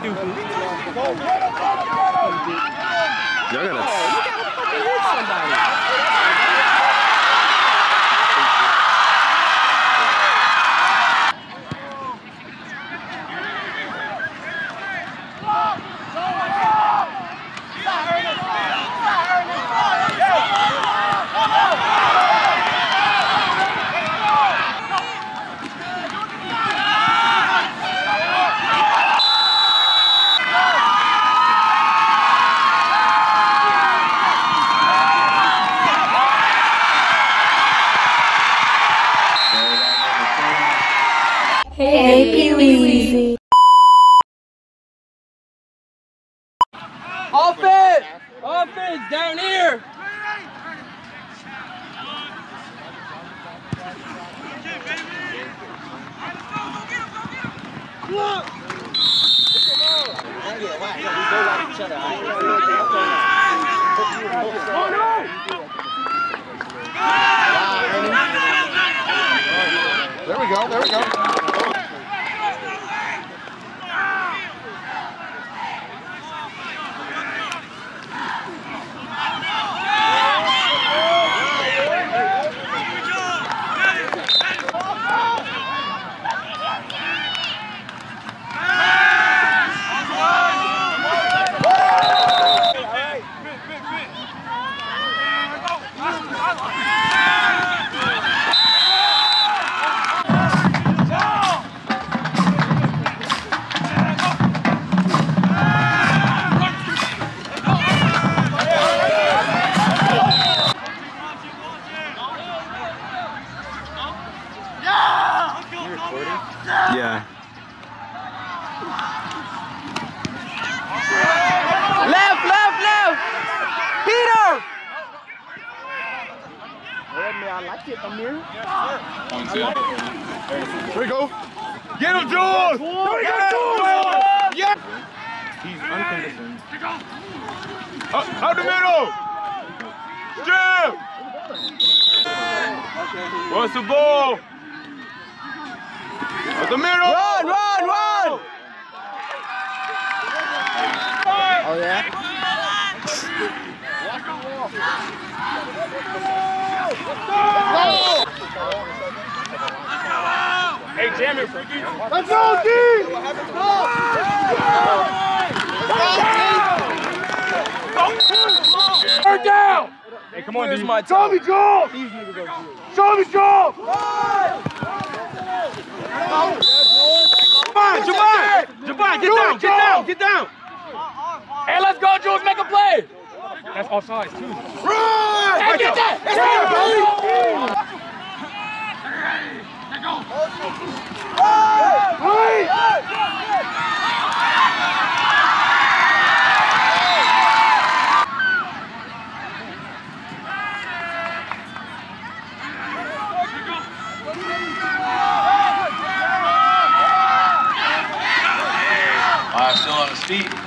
stupid. Y'all gotta. You gotta fucking hit somebody. What's the ball? Up the middle! Run, run, run! Oh, yeah? Hey, Jamie. Let's go, D! Third down! Hey, come on, Where's D. my Show me, Joel! Show me, Joel! Javon, Javon! Javon, get down, get down, get down! Hey, let's go, Jules, make a play! That's offsides, too. Run! Hey, get that! Uh, still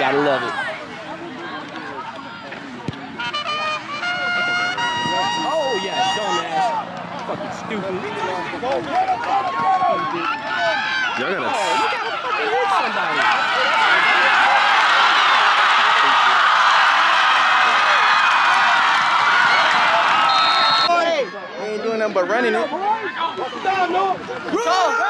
Gotta love it. Oh yeah, dumbass. Fucking stupid. Y'all gotta. Oh, you gotta fucking hit somebody. We ain't doing nothing but running it. I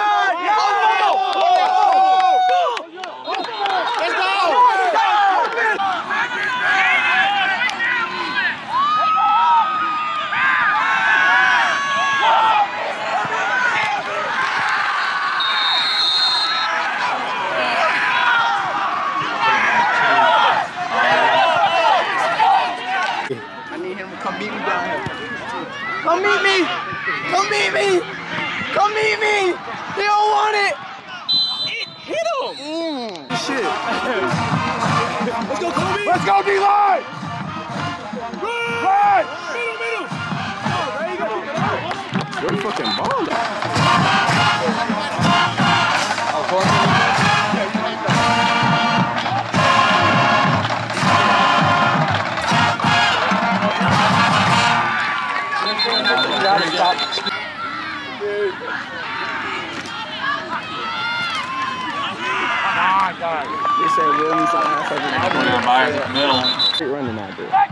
They said Will needs some ass over there. One of the buyers in the middle. Keep running out there.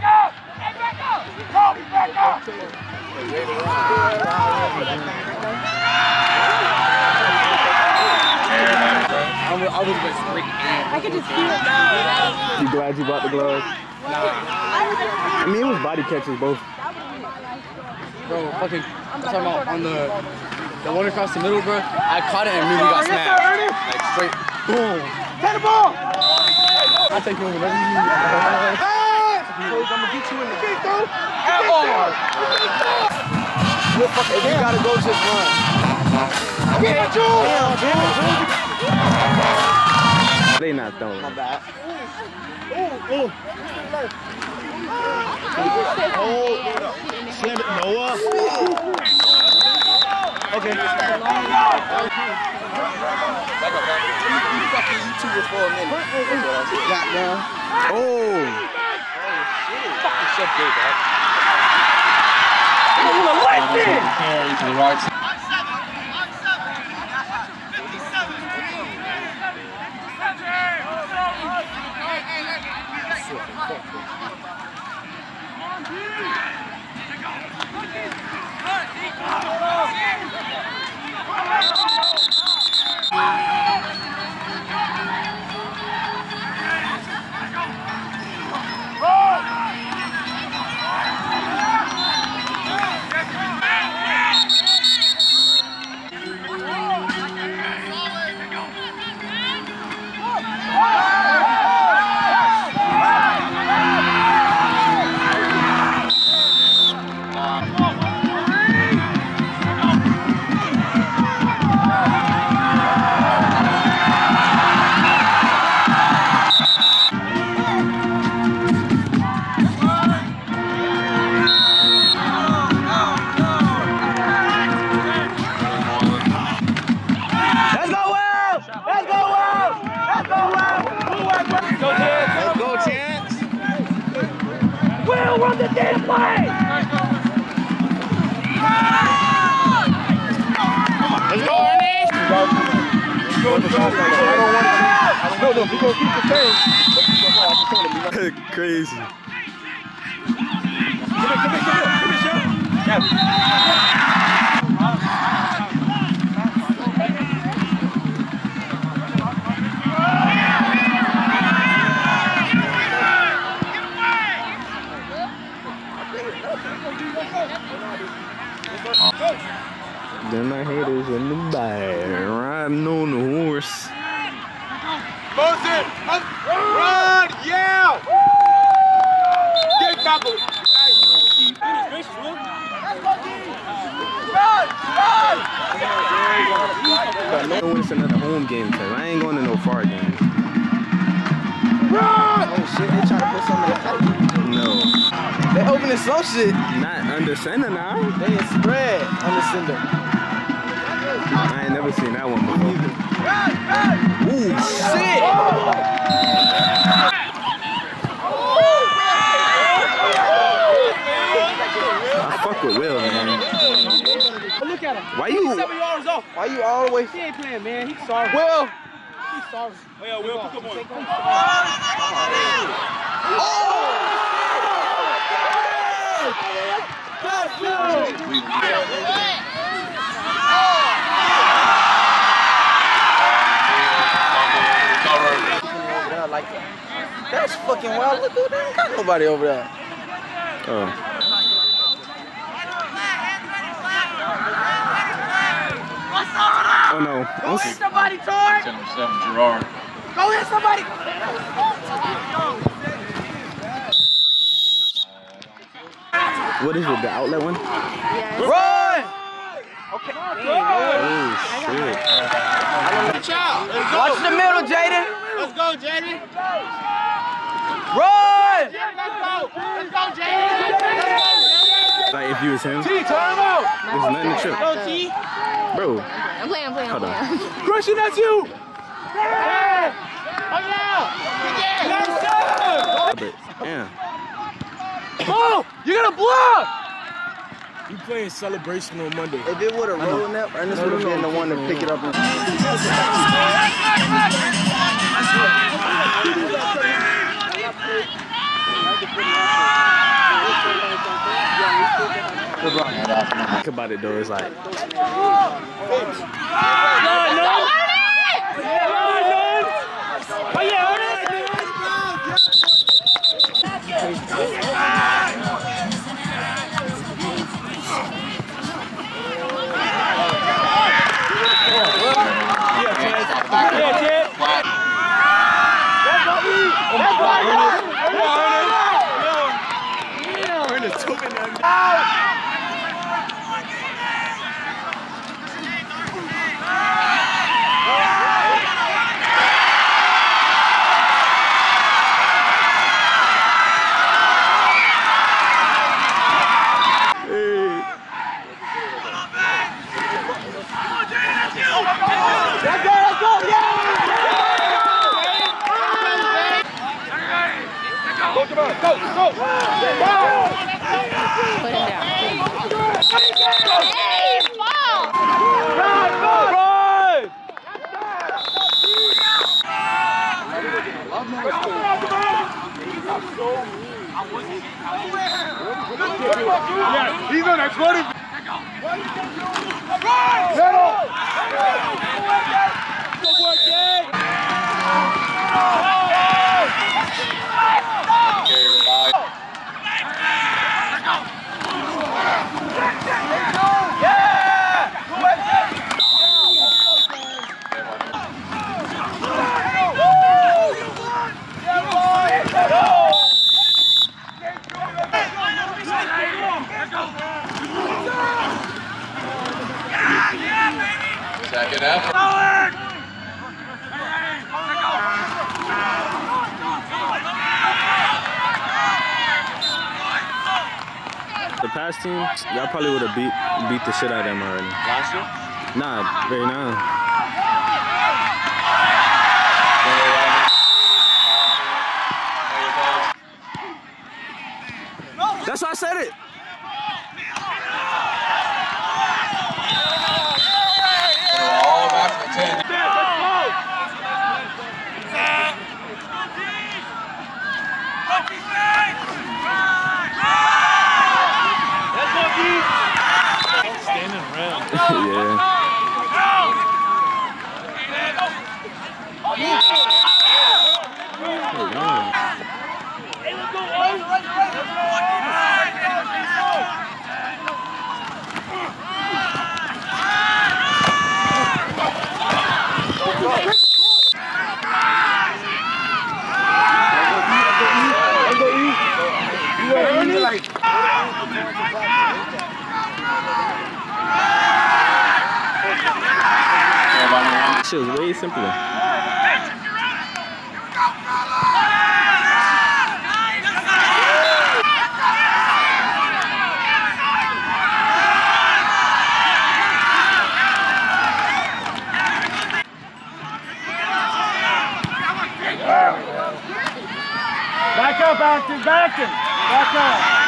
You glad you bought the gloves? Nah. I mean, it was body catches both. Bro, fucking, I'm talking about on the the one across the middle, bro. I caught it and immediately got snapped. Like straight, boom. Take the ball! I take you over there. I'm gonna get you in the big though. If you gotta go, just run. Get it, Jules! Damn, Jules. They not throwing. My bad. Ooh, ooh. Oh, slam it, Noah. Okay. You fucking YouTuber for a minute. Goddamn. Oh! Carry to the right side. Let's the damn play! Let's go, Ernest! I don't want to. No, no, we gonna keep the same. But you know, I just told him, we gonna- Crazy. Come here, come here, come here, come here, Chef. Yeah. Then my haters in the back, riding on the horse. Up, run, yeah! Get nice. I know it's another home game, so I ain't going to no far game. Run! Oh shit, they trying to put some of that. No. They open opening slow, shit. Not under center now. They is spread under center. I ain't never seen that one before. Ooh, shit! I fuck with Will, man. Look at him. Why you? Seven yards off. Why you always? He ain't playing, man. He's sorry. Will. He's sorry. Hey, Will, come on. Oh! oh there, like, that's fucking wild. Look, dude, they got nobody over there. Oh. Oh no. I'm s- Number seven, Gerard. What is it? The outlet one? Run! Okay. Oh shit. Watch the middle, Jaden. Let's go, Jaden. Run! Let's go, Jaden. Like if you was him, T, turn him out. there's nothing to trip. Go, T. Bro, I'm playing, I'm playing, I'm Hold on. playing. Christian, that's you. Yeah. Oh, yeah. Yes, sir. but yeah. Oh, you gotta block. You playing celebration on Monday. If it would have rolled up, Ernest would have been the one to pick it up. And... Think about it though, it's like Oh, Go, go, go! Put him down. Hey, ball! Run, go! Run! Yeah, he's on that 20. Run! Good past team, y'all probably would have beat beat the shit out of them already. Last year? Nah, right now. That's why I said it. Simpler. Back up, Acton, back in. Back up.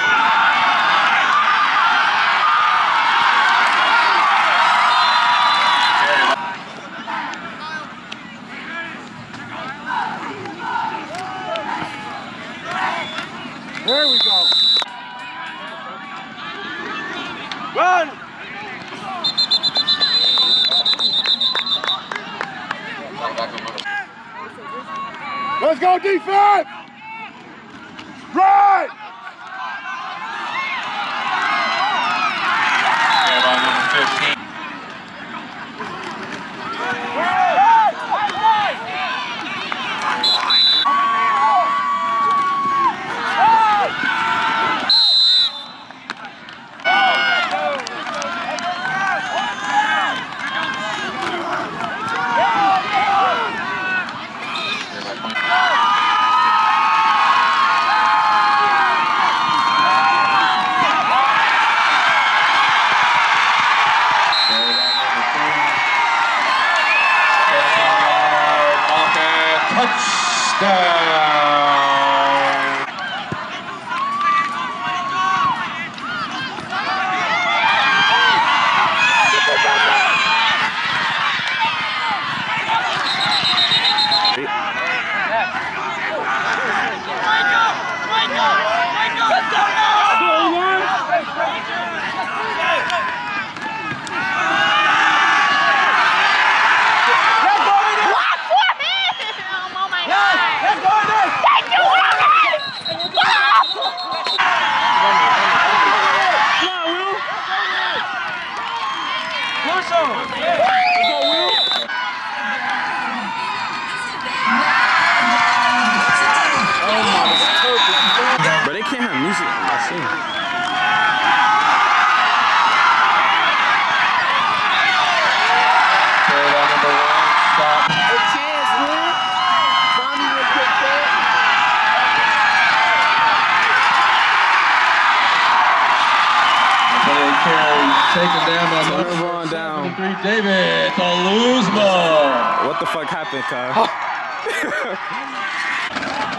David Luzma. What the fuck happened, Kyle?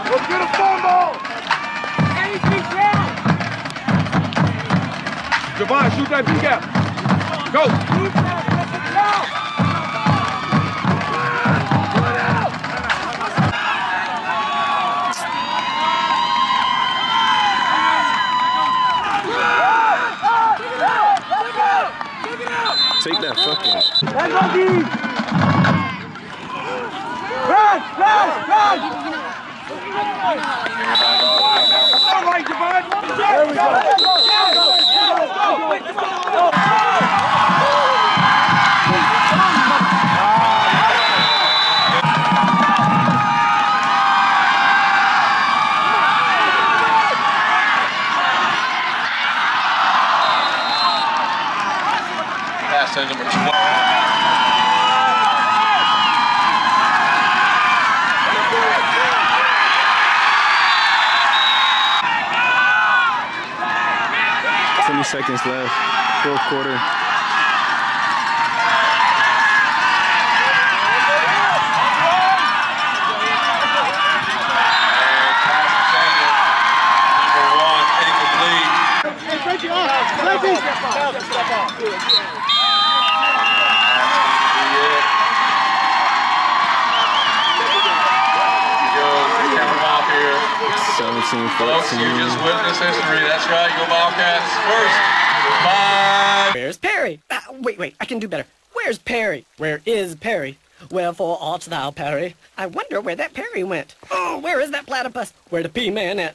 Let's get a fumble! Javon, shoot that B gap. Go! Let's go, D! Run! Run! Run! All right, Javon. There we go. Go. Go. Let's go. Seconds left. Fourth quarter. And pass intended. Number one, incomplete. That's 17, Folks, you just witnessed history. That's right. Go Bobcats. First, five. Where's Perry? Ah, wait, wait, I can do better. Where's Perry? Where is Perry? Wherefore art thou, Perry? I wonder where that Perry went. Oh, where is that platypus? Where the pea man at?